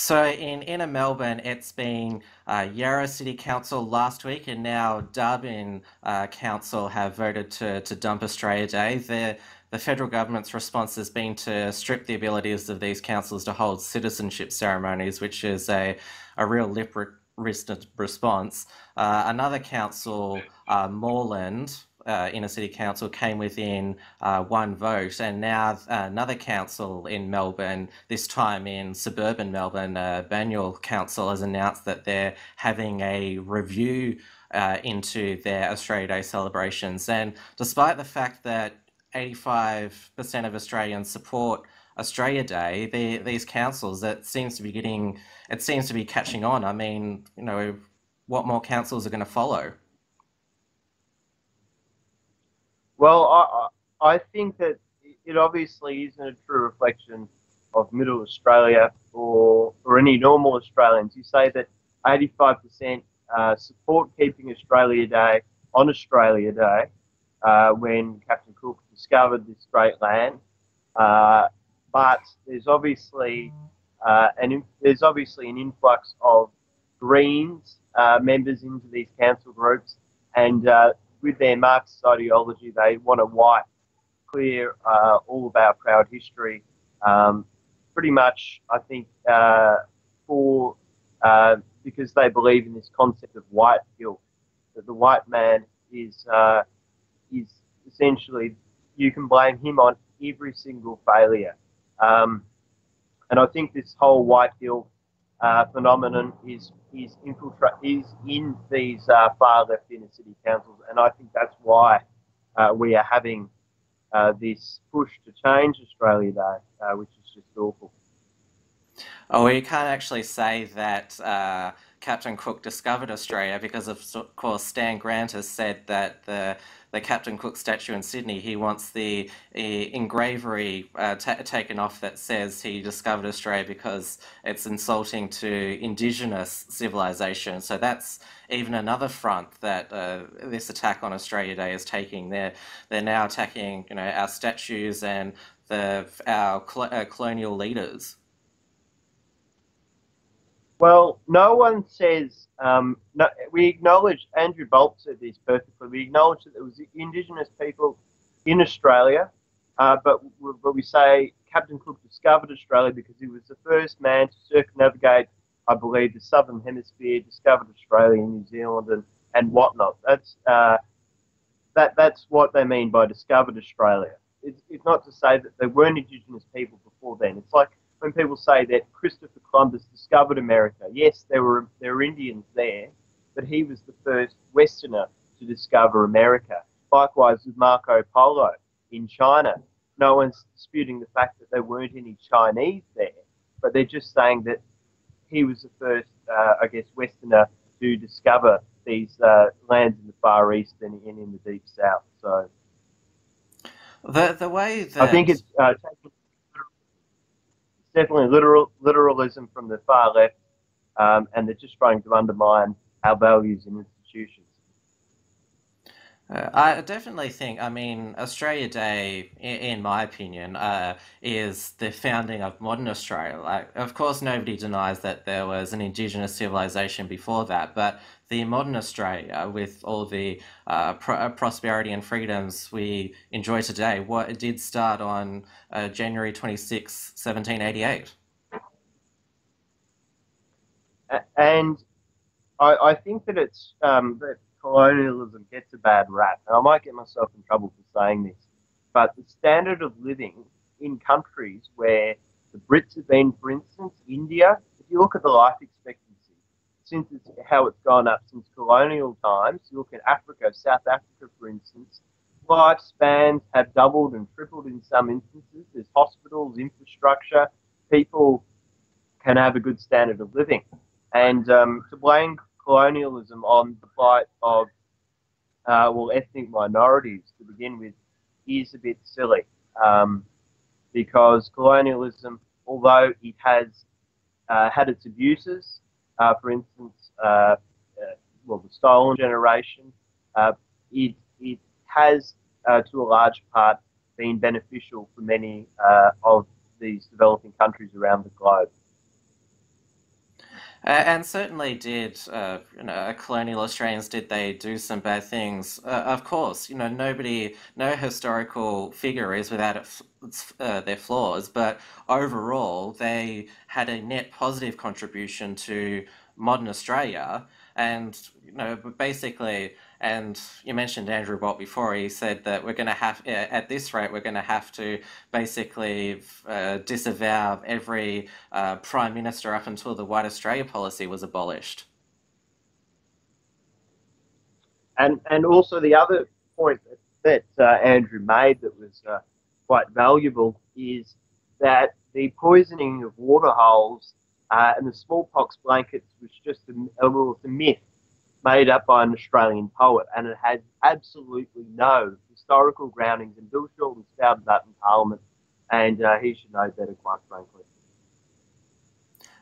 So in inner Melbourne, it's been uh, Yarra City Council last week, and now Darebin uh, Council have voted to, to dump Australia Day. The, the federal government's response has been to strip the abilities of these councils to hold citizenship ceremonies, which is a, a real lip response. Uh, another council, uh, Moreland, uh, inner city council came within uh, one vote, and now uh, another council in Melbourne, this time in suburban Melbourne, uh, Banyule Council, has announced that they're having a review uh, into their Australia Day celebrations. And despite the fact that 85% of Australians support Australia Day, the, these councils, that seems to be getting, it seems to be catching on. I mean, you know, what more councils are going to follow? Well, I, I think that it obviously isn't a true reflection of Middle Australia or, or any normal Australians. You say that 85% uh, support keeping Australia Day on Australia Day uh, when Captain Cook discovered this great land. Uh, but there's obviously uh, an there's obviously an influx of Greens uh, members into these council groups, and uh, with their Marxist ideology, they want to wipe clear uh, all of our proud history. Um, pretty much, I think, uh, for uh, because they believe in this concept of white guilt, that the white man is uh, is essentially you can blame him on every single failure. Um, and I think this whole white guilt uh, phenomenon is is infiltrate is in these uh, far left inner city councils, and I think that's why uh, we are having uh, this push to change Australia Day, uh, which is just awful. Oh, well, you can't actually say that uh, Captain Cook discovered Australia because, of course, Stan Grant has said that the the Captain Cook statue in Sydney, he wants the engravery uh, taken off that says he discovered Australia because it's insulting to indigenous civilization. So that's even another front that uh, this attack on Australia Day is taking. They're they're now attacking you know our statues and the our cl uh, colonial leaders. Well, no one says, um, no, we acknowledge, Andrew Bolt said this perfectly, we acknowledge that there was Indigenous people in Australia, uh, but, but we say Captain Cook discovered Australia because he was the first man to circumnavigate, I believe, the southern hemisphere, discovered Australia and New Zealand and, and whatnot. That's, uh, that, that's what they mean by discovered Australia. It's, it's not to say that there weren't Indigenous people before then. It's like when people say that Christopher Columbus discovered America, yes, there were there were Indians there, but he was the first Westerner to discover America. Likewise with Marco Polo in China. No one's disputing the fact that there weren't any Chinese there, but they're just saying that he was the first, uh, I guess, Westerner to discover these uh, lands in the Far East and in, in the Deep South. So the the way that I think it's uh, taking definitely literal literalism from the far left, um, and they're just trying to undermine our values and institutions. Uh, I definitely think, I mean, Australia Day, in, in my opinion, uh, is the founding of modern Australia. Like, of course, nobody denies that there was an Indigenous civilization before that, but the modern Australia, with all the uh, uh prosperity and freedoms we enjoy today, what it did start on uh, January 26, 1788. And I, I think that it's um, that colonialism gets a bad rap, and I might get myself in trouble for saying this, but the standard of living in countries where the Brits have been, for instance, India, if you look at the life expectancy, since it's how it's gone up since colonial times, you look at Africa, South Africa, for instance, lifespans have doubled and tripled in some instances. There's hospitals, infrastructure, people can have a good standard of living. And um, to blame colonialism on the plight of, uh, well, ethnic minorities to begin with is a bit silly um, because colonialism, although it has uh, had its abuses, uh, for instance, uh, uh, well, the stolen generation, uh, it, it has, to a large part, been beneficial for many of these developing countries around the globe. And certainly did, uh, you know, colonial Australians, did they do some bad things? Uh, of course, you know, nobody, no historical figure is without it, uh, their flaws, but overall, they had a net positive contribution to modern Australia. And, you know, basically, and you mentioned Andrew Bolt before. He said that we're going to have, at this rate, we're going to have to basically uh, disavow every uh, prime minister up until the White Australia policy was abolished. And and also the other point that, that uh, Andrew made that was uh, quite valuable is that the poisoning of waterholes uh, and the smallpox blankets was just a, a, a myth made up by an Australian poet, and it had absolutely no historical groundings. And Bill Shorten spouted that in Parliament, and uh, he should know better, quite frankly.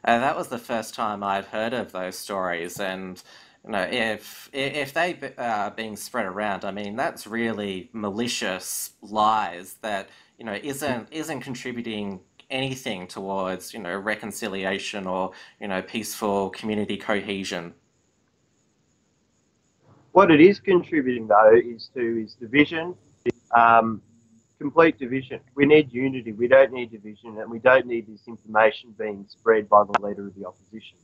Uh, that was the first time I'd heard of those stories, and you know, if if they are being spread around, I mean, that's really malicious lies that you know isn't isn't contributing anything towards you know reconciliation or you know peaceful community cohesion. What it is contributing though is to is division, um, complete division. We need unity. We don't need division, and we don't need this information being spread by the leader of the opposition.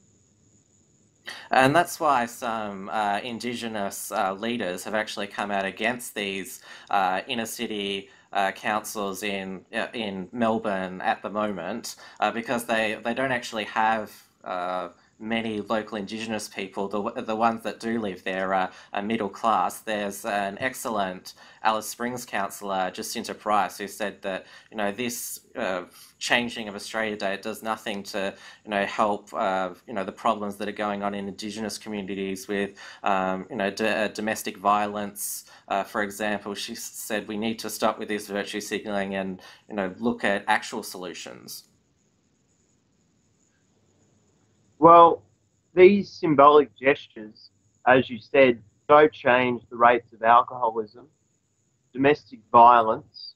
And that's why some uh, Indigenous uh, leaders have actually come out against these uh, inner city uh, councils in uh, in Melbourne at the moment, uh, because they they don't actually have many local Indigenous people, the, the ones that do live there, are, are middle class. There's an excellent Alice Springs councillor, Jacinta Price, who said that you know this uh, changing of Australia Day does nothing to you know help uh, you know the problems that are going on in Indigenous communities with um, you know uh, domestic violence. Uh, for example, she said we need to stop with this virtue signalling and you know look at actual solutions. Well, these symbolic gestures, as you said, don't change the rates of alcoholism, domestic violence,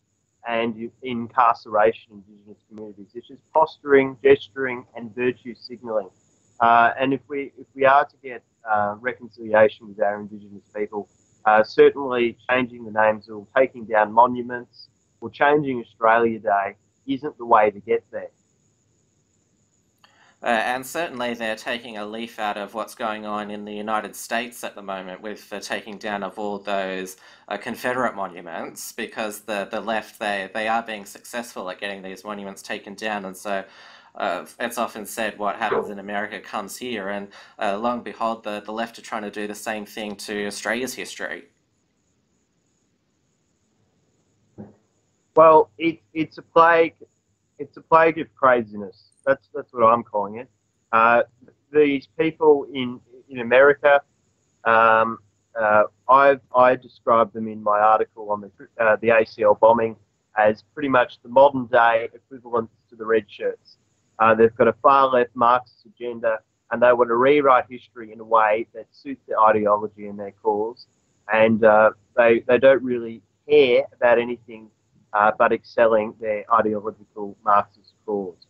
and incarceration in Indigenous communities. It's just posturing, gesturing, and virtue signalling. Uh, and if we if we are to get uh, reconciliation with our Indigenous people, uh, certainly changing the names or taking down monuments or changing Australia Day isn't the way to get there. Uh, and certainly they're taking a leaf out of what's going on in the United States at the moment with the taking down of all those uh, Confederate monuments because the, the left, they, they are being successful at getting these monuments taken down. And so uh, it's often said what happens in America comes here. And uh, lo and behold, the, the left are trying to do the same thing to Australia's history. Well, it, it's a plague. It's a plague of craziness that's that's what I'm calling it. Uh, these people in in America, um, uh, I I describe them in my article on the uh, the ACL bombing as pretty much the modern day equivalent to the red shirts. Uh, they've got a far left Marxist agenda, and they want to rewrite history in a way that suits their ideology and their cause, and uh, they they don't really care about anything uh, but excelling their ideological Marxist cause.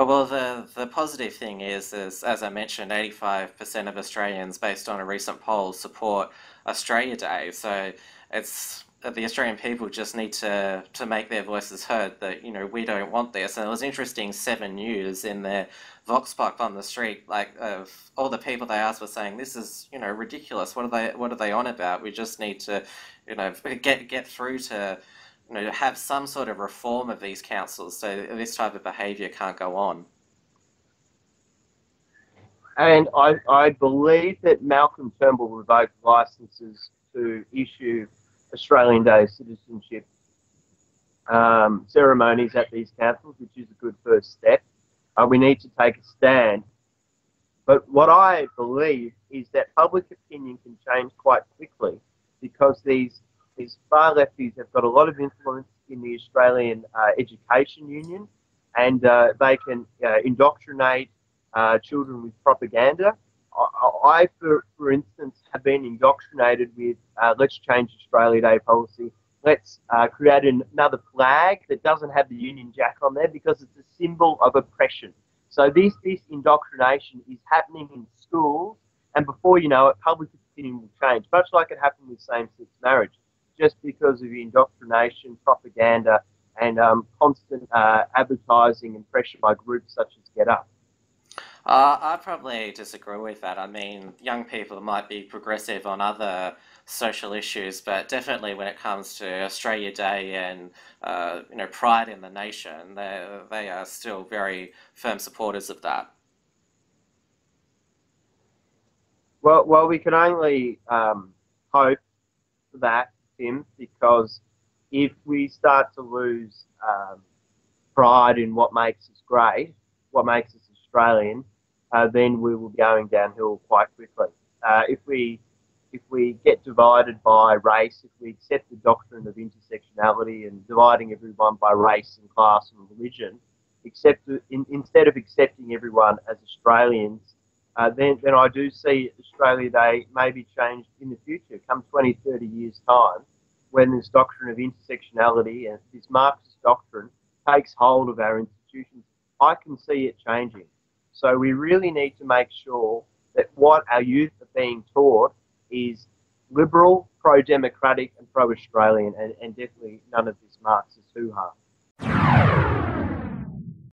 Oh, well, the, the positive thing is, is, as I mentioned, 85% of Australians, based on a recent poll, support Australia Day. So it's the Australian people just need to, to make their voices heard that, you know, we don't want this. And it was interesting, Seven News in their Vox Pop on the street, like, of all the people they asked were saying, this is, you know, ridiculous. What are they, what are they on about? We just need to, you know, get, get through to you know, have some sort of reform of these councils so this type of behaviour can't go on. And I, I believe that Malcolm Turnbull revoked licences to issue Australian Day citizenship um, ceremonies at these councils, which is a good first step. Uh, we need to take a stand. But what I believe is that public opinion can change quite quickly because these these far lefties have got a lot of influence in the Australian uh, Education Union, and uh, they can uh, indoctrinate uh, children with propaganda. I, I, for, for instance, have been indoctrinated with uh, let's change Australia Day policy. Let's create an, another flag that doesn't have the Union Jack on there because it's a symbol of oppression. So this, this indoctrination is happening in schools, and before you know it, public opinion will change, much like it happened with same-sex marriage, just because of the indoctrination, propaganda, and um, constant uh, advertising and pressure by groups such as Get Up. Uh, I probably disagree with that. I mean, young people might be progressive on other social issues, but definitely when it comes to Australia Day and uh, you know pride in the nation, they they are still very firm supporters of that. Well, well, we can only um, hope for that, Tim, because if we start to lose um, pride in what makes us great, what makes us Australian, uh, then we will be going downhill quite quickly. Uh, if we if we get divided by race, if we accept the doctrine of intersectionality and dividing everyone by race and class and religion, except in, instead of accepting everyone as Australians, uh, then, then I do see Australia Day maybe changed in the future, come 20, 30 years' time, when this doctrine of intersectionality and this Marxist doctrine takes hold of our institutions. I can see it changing. So we really need to make sure that what our youth are being taught is liberal, pro-democratic and pro-Australian and, and definitely none of this Marxist hoo-ha.